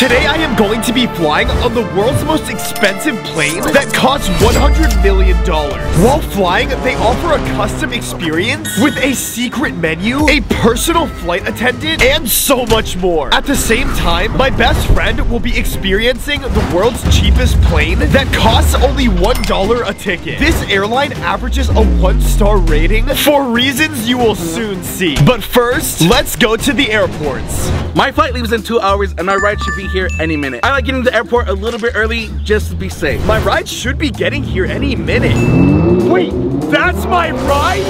Today I am going to be flying on the world's most expensive plane that costs $100 million. While flying, they offer a custom experience with a secret menu, a personal flight attendant, and so much more. At the same time, my best friend will be experiencing the world's cheapest plane that costs only $1 a ticket. This airline averages a one-star rating for reasons you will soon see. But first, let's go to the airports. My flight leaves in two hours and my ride should be here any minute. I like getting to the airport a little bit early just to be safe. My ride should be getting here any minute. Wait, that's my ride?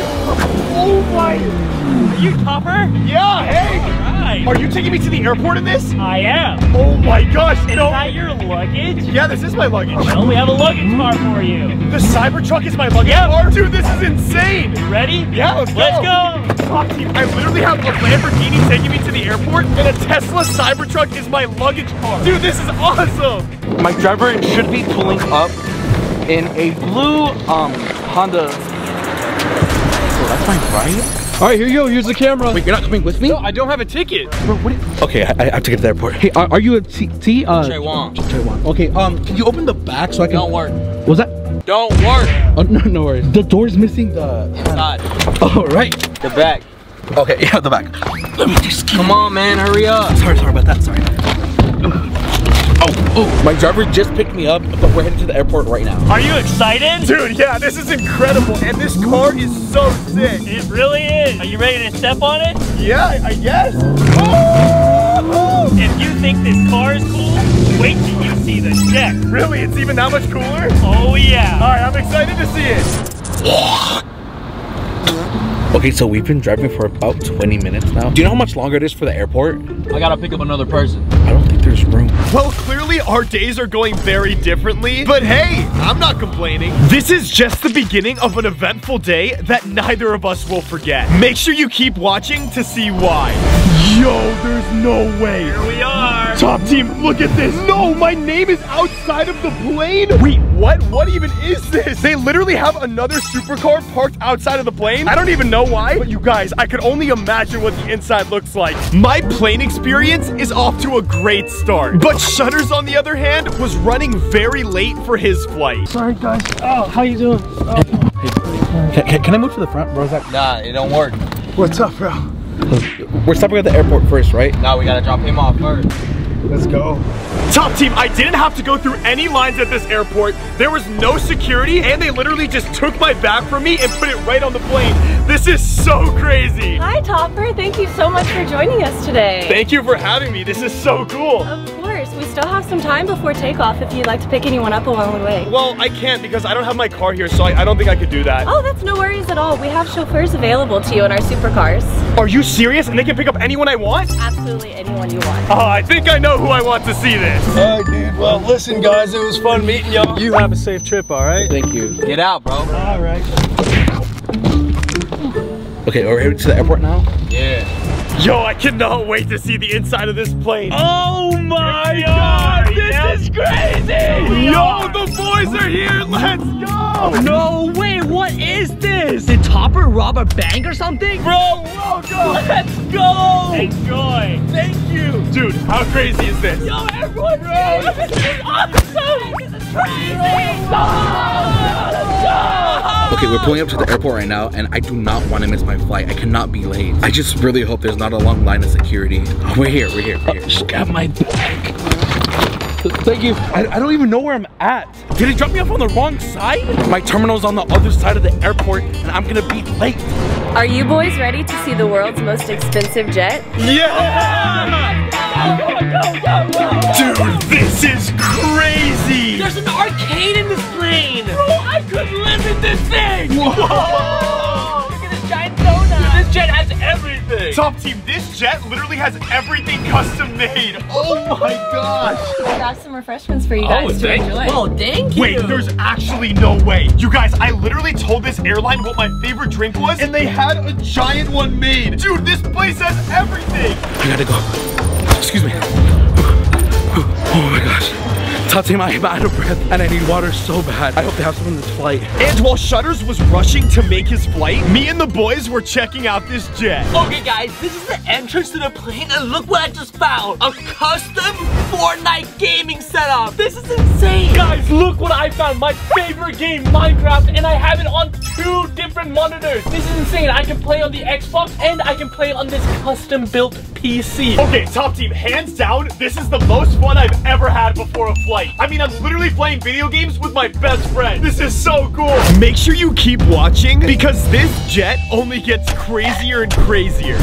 Oh my... Are you Topper? Yeah, hey! Alright. Are you taking me to the airport in this? I am. Oh my gosh, Is no. that your luggage? Yeah, this is my luggage. Well, we have a luggage car for you. The Cybertruck is my luggage Yep. car? Dude, this is insane! Ready? Yeah, let's go. Let's go. Top team, I literally have a Lamborghini taking me to the airport, and a Tesla Cybertruck is my luggage car. Dude, this is awesome! My driver should be pulling up in a blue um Honda. Oh, that's my ride? All right, here you go. Here's the camera. Wait, you're not coming with me? No, I don't have a ticket. Bro, what you- Okay, I, I have to get to the airport. Hey, are, are you a T? T uh, Taiwan. Taiwan. Okay. Um, can you open the back so I can? Don't work. Was that? Don't work. Oh no, no worries. The door's missing the. Inside. Oh right. The back. Okay, yeah, the back. Let me just. Come on, man. Hurry up. Sorry, sorry about that. Sorry. Oh, oh, my driver just picked me up, but we're heading to the airport right now. Are you excited? Dude, yeah, this is incredible, and this car is so sick. It really is. Are you ready to step on it? Yeah, I- I guess. If you think this car is cool, wait till you see the jet. Really, it's even that much cooler? Oh yeah. All right, I'm excited to see it. Okay, so we've been driving for about 20 minutes now. Do you know how much longer it is for the airport? I gotta pick up another person. I don't think there's room. Well, clearly our days are going very differently, but hey, I'm not complaining. This is just the beginning of an eventful day that neither of us will forget. Make sure you keep watching to see why. Yo, there's no way. Here we are. Top team, look at this. No, my name is outside of the plane. Wait, what? What even is this? They literally have another supercar parked outside of the plane. I don't even know why, but you guys, I could only imagine what the inside looks like. My plane experience is off to a great start. But Shutters, on the other hand, was running very late for his flight. Sorry guys. Oh, how you doing? Oh. Can, can, can I move to the front, bro? Is that- Nah, it don't work. What's up, bro? We're stopping at the airport first, right? Now we gotta drop him off first. Let's go. Top team, I didn't have to go through any lines at this airport. There was no security, and they literally just took my bag from me and put it right on the plane. This is so crazy. Hi, Topper. Thank you so much for joining us today. Thank you for having me. This is so cool. Of course. Still have some time before takeoff if you'd like to pick anyone up along the way. Well, I can't because I don't have my car here, so I, I don't think I could do that. Oh, that's no worries at all. We have chauffeurs available to you in our supercars. Are you serious? And they can pick up anyone I want? Absolutely anyone you want. Oh, I think I know who I want to see this. All right, dude. Well, listen, guys. It was fun meeting y'all. You have a safe trip, all right? Thank you. Get out, bro. All right. Okay, we're headed to the airport now. Yeah. Yo, I cannot wait to see the inside of this plane. Oh my god. This is crazy. Yo, the boys are here. Let's go. No way. What is this? Did Topper rob a bank or something? Bro, welcome. Let's go. Enjoy. Thank you. Dude, how crazy is this? Yo, everyone. Bro, this is awesome. This is crazy. Let's. Okay, we're pulling up to the airport right now, and I do not want to miss my flight. I cannot be late. I just really hope there's not a long line of security. Oh, we're here, we're here, we're here. Oh, just got my bag. Thank you. I, I don't even know where I'm at. Did he drop me off on the wrong side? My terminal's on the other side of the airport, and I'm gonna be late. Are you boys ready to see the world's most expensive jet? Yeah. Dude, this is crazy. There's an arcade in this plane. Bro, I could live in this thing. Whoa. Everything. Top team, this jet literally has everything custom made. Oh my gosh. I got some refreshments for you oh, guys to enjoy. Oh, thank you. Wait, there's actually no way. You guys, I literally told this airline what my favorite drink was, and they had a giant one made. Dude, this place has everything. I gotta go. Excuse me. Oh my gosh. Top team, I'm out of breath and I need water so bad. I hope they have some on this flight. And while Shutters was rushing to make his flight, me and the boys were checking out this jet. Okay, guys, this is the entrance to the plane, and look what I just found. A custom Fortnite gaming setup. This is insane. Guys, look what I found. My favorite game, Minecraft, and I have it on two different monitors. This is insane. I can play on the Xbox, and I can play on this custom-built PC. Okay, top team, hands down, this is the most fun I've ever had before a flight. I mean, I'm literally playing video games with my best friend. This is so cool. Make sure you keep watching because this jet only gets crazier and crazier.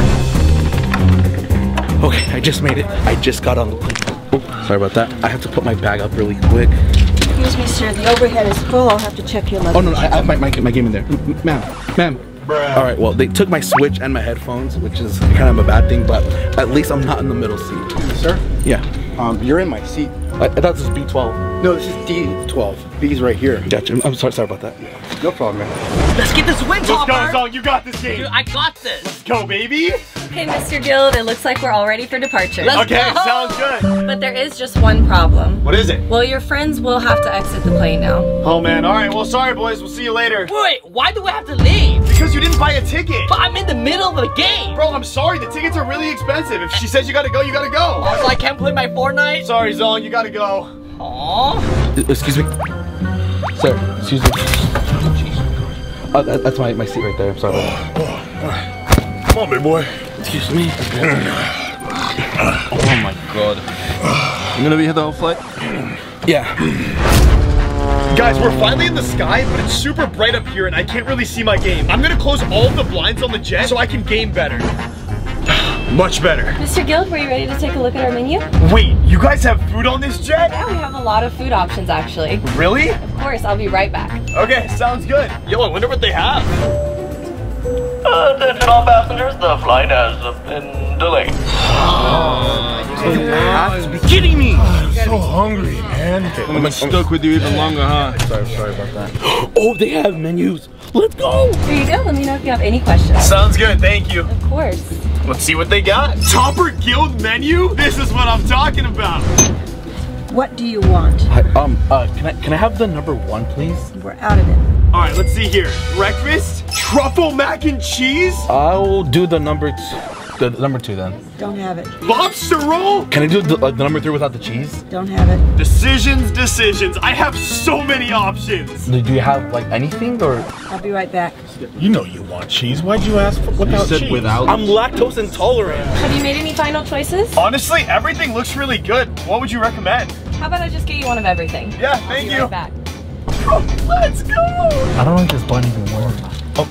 Okay, I just made it. I just got on the plane. Oh, sorry about that. I have to put my bag up really quick. Excuse me, sir. The overhead is full. I'll have to check your luggage. Oh no, no I I have my, my, my game in there. M- m- Ma'am, ma'am. All right, well, they took my Switch and my headphones, which is kind of a bad thing, but at least I'm not in the middle seat. Sir, Yeah, um, you're in my seat. I, I thought this was B12. No, this is D12. B's right here. Gotcha. I'm- I'm sorry, sorry about that. No problem, man. Let's get this win, Let's go, Topper. Zhong, you got this game. Dude, I got this. Let's go, baby. Okay, Mr. Guild, it looks like we're all ready for departure. Let's Okay, go. sounds good. But there is just one problem. What is it? Well, your friends will have to exit the plane now. Oh man, all right. Well, sorry, boys. We'll see you later. Wait, why do we have to leave? Because you didn't buy a ticket. But I'm in the middle of the game. Bro, I'm sorry. The tickets are really expensive. If she says you gotta go, you gotta go. Also, I can't play my Fortnite. Sorry, Zhong. You gotta go. Aww. Excuse me. Sir, excuse me. Oh, that, that's my, my seat right there. I'm sorry about that. Come on, big boy. Excuse me. Oh my god. You gonna be here the whole flight? Yeah. Guys, we're finally in the sky, but it's super bright up here and I can't really see my game. I'm gonna close all the blinds on the jet so I can game better. Much better. Mr. Guild, were you ready to take a look at our menu? Wait, you guys have food on this jet? Yeah, we have a lot of food options actually. Really? Of course, I'll be right back. Okay, sounds good. Yo, I wonder what they have. Attention all passengers, the flight has been delayed. You have to be kidding me! So hungry, man. I'm been stuck with you even longer, huh? Sorry, sorry about that. Oh, they have menus. Let's go. Here you go. Let me know if you have any questions. Sounds good, thank you. Of course. Let's see what they got. Topper Guild menu? This is what I'm talking about. What do you want? Hi, um, uh, can I can I have the number one, please? We're out of it. All right, let's see here. Breakfast, truffle mac and cheese, I'll do the number two. The number two then. Don't have it. lobster roll. Can I do the, uh, the number three without the cheese? Don't have it. Decisions, decisions. I have so many options. Do do you have like anything or? I'll be right back. You know you want cheese. Why'd you ask for You without said cheese? without. I'm lactose intolerant. Have you made any final choices? Honestly, everything looks really good. What would you recommend? How about I just get you one of everything? Yeah, I'll thank be you. right back. Let's go. I don't like this bun even more. Oh.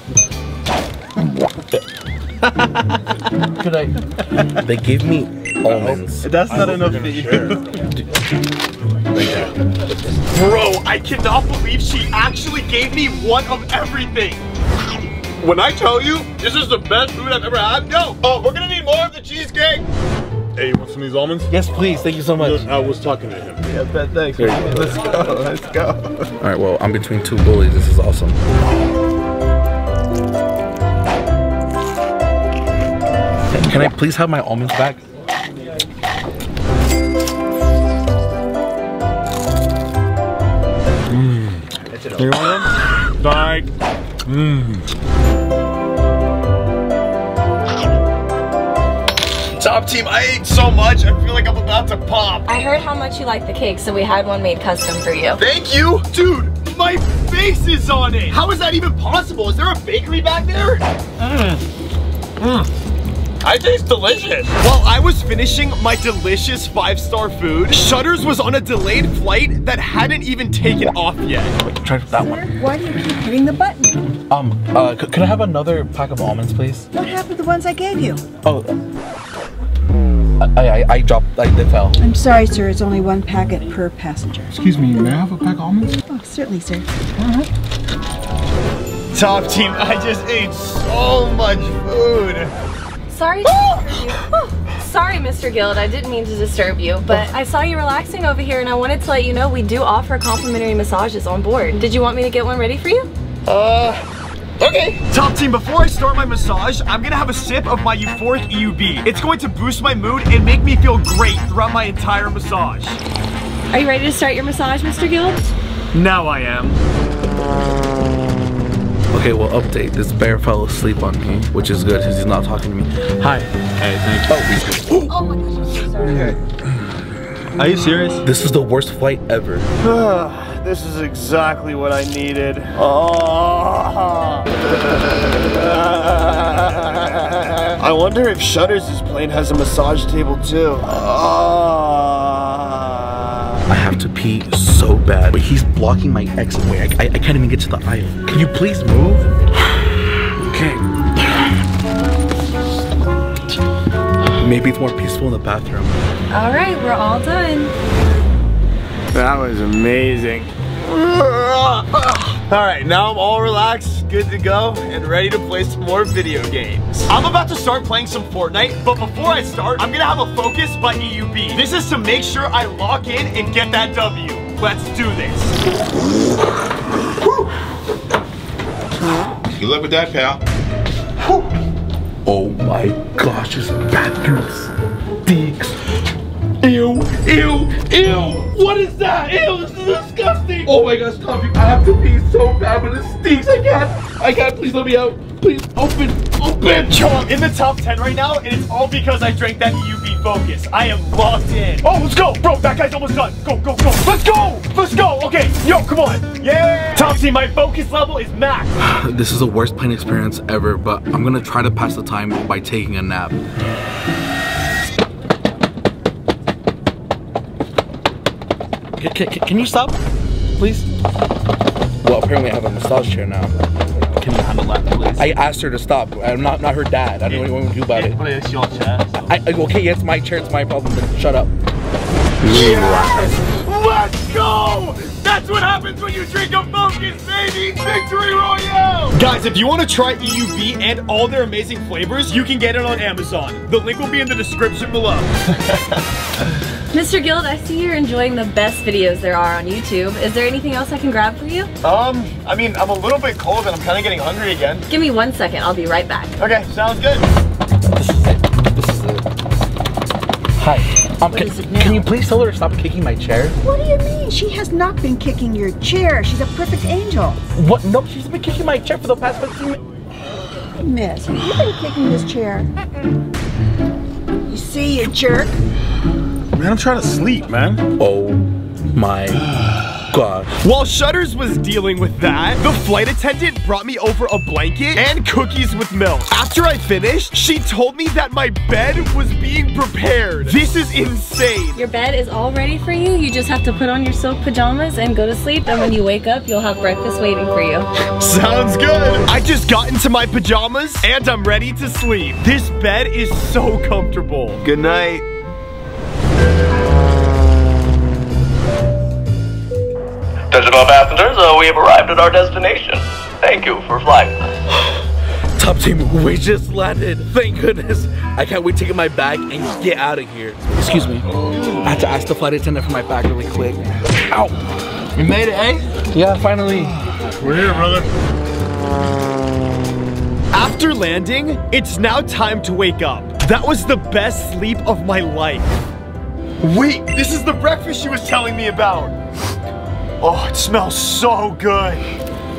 Could I? They give me almonds. That's not enough for you. Bro, I cannot believe she actually gave me one of everything. When I tell you this is the best food I've ever had, yo, oh, we're gonna need more of the cheesecake. Hey, you want some of these almonds? Yes, please. Thank you so much. I was talking to him. Yeah, bet, thanks. Here you go. Let's go, let's go. All right. Well, I'm between two bullies. This is awesome. Can I please have my almonds back? Mm. You want them? Like, mm. Top team, I ate so much, I feel like I'm about to pop. I heard how much you like the cake, so we had one made custom for you. Thank you, dude. My face is on it. How is that even possible? Is there a bakery back there? Mm. I taste delicious. While I was finishing my delicious five-star food, Shutters was on a delayed flight that hadn't even taken off yet. Try that one. Why do you keep hitting the button? Um. Uh. c- Could I have another pack of almonds, please? What happened to the ones I gave you? Oh. I I, I dropped. I they fell. I'm sorry, sir. It's only one packet per passenger. excuse me, may I have a pack of almonds? Oh, certainly, sir. Top team, I just ate so much food. Sorry to oh! disturb you. Sorry, Mr. Guild. I didn't mean to disturb you, but oh. I saw you relaxing over here, and I wanted to let you know we do offer complimentary massages on board. Did you want me to get one ready for you? Uh, okay. Top team, before I start my massage, I'm gonna have a sip of my euphoric EUB. It's going to boost my mood and make me feel great throughout my entire massage. Are you ready to start your massage, Mr. Guild? Now I am. Okay, well, update. This bear fell asleep on me, which is good because he's not talking to me. Hi. Hey, thank you. Oh, oh my gosh, I'm so sorry. Are you serious? This is the worst flight ever. this is exactly what I needed. Oh. I wonder if Shutters' plane has a massage table too. I have to pee so bad, but he's blocking my exit way. I, I, I can't even get to the aisle. Can you please move? okay. Maybe it's more peaceful in the bathroom. All right, we're all done. That was amazing. All right, now I'm all relaxed, good to go, and ready to play some more video games. I'm about to start playing some Fortnite, but before I start, I'm gonna have a focus by EUB. This is to make sure I lock in and get that W. Let's do this. Good luck with that, pal. Oh my gosh, this bathroom stinks. Ew, ew, ew. What is that? Ew, this is disgusting. Oh my gosh, Tommy, I have to pee so bad, but it stinks. I can't. I can't. Please let me out. Please, open, open. Yo, I'm in the top 10 right now, and it's all because I drank that EUB focus. I am locked in. Oh, let's go. Bro, that guy's almost done. Go, go, go. Let's go. Let's go. Okay, yo, come on. Yeah. Top team, my focus level is max. This is the worst plane experience ever, but I'm gonna try to pass the time by taking a nap. Can, can, can you stop, please? Well, apparently I have a massage chair now. Can you handle that, please? I asked her to stop. I'm not not her dad. I don't know what want to do about it. But it's your chair. I, I- okay, yeah, it's my chair. It's my problem. Then shut up. Yes! Let's go! That's what happens when you drink a focus, baby! Victory Royale! Guys, if you want to try EUB and all their amazing flavors, you can get it on Amazon. The link will be in the description below. Mr. Guild, I see you're enjoying the best videos there are on YouTube. Is there anything else I can grab for you? Um, I mean, I'm a little bit cold and I'm kind of getting hungry again. Give me one second, I'll be right back. Okay, sounds good. This is it. This is it. Hi. Um, can, is it now? can you please tell her to stop kicking my chair? What do you mean? She has not been kicking your chair. She's a perfect angel. What? No, she's been kicking my chair for the past 15 minutes. Miss, you've you been kicking this chair? You see, you jerk. Man, I'm trying to sleep, man. Oh my gosh. While Shutters was dealing with that, the flight attendant brought me over a blanket and cookies with milk. After I finished, she told me that my bed was being prepared. This is insane. Your bed is all ready for you. You just have to put on your silk pajamas and go to sleep. And when you wake up, you'll have breakfast waiting for you. Sounds good. I just got into my pajamas and I'm ready to sleep. This bed is so comfortable. Good night. Attention all passengers, uh, we have arrived at our destination. Thank you for flying. Top team, we just landed. Thank goodness. I can't wait to get my bag and get out of here. Excuse me. I had to ask the flight attendant for my bag really quick. Ow. You made it, eh? Yeah, finally. We're here, brother. After landing, it's now time to wake up. That was the best sleep of my life. Wait, this is the breakfast she was telling me about. Oh, it smells so good.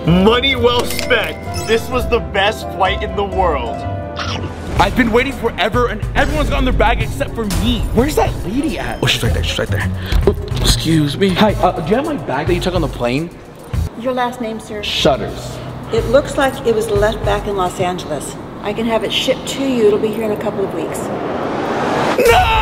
Money well spent. This was the best flight in the world. I've been waiting forever and everyone's got their bag except for me. Where's that lady at? Oh, she's right there. She's right there. Oh, excuse me. Hi, uh, do you have my bag that you took on the plane? Your last name, sir? Shutters. It looks like it was left back in Los Angeles. I can have it shipped to you. It'll be here in a couple of weeks. No!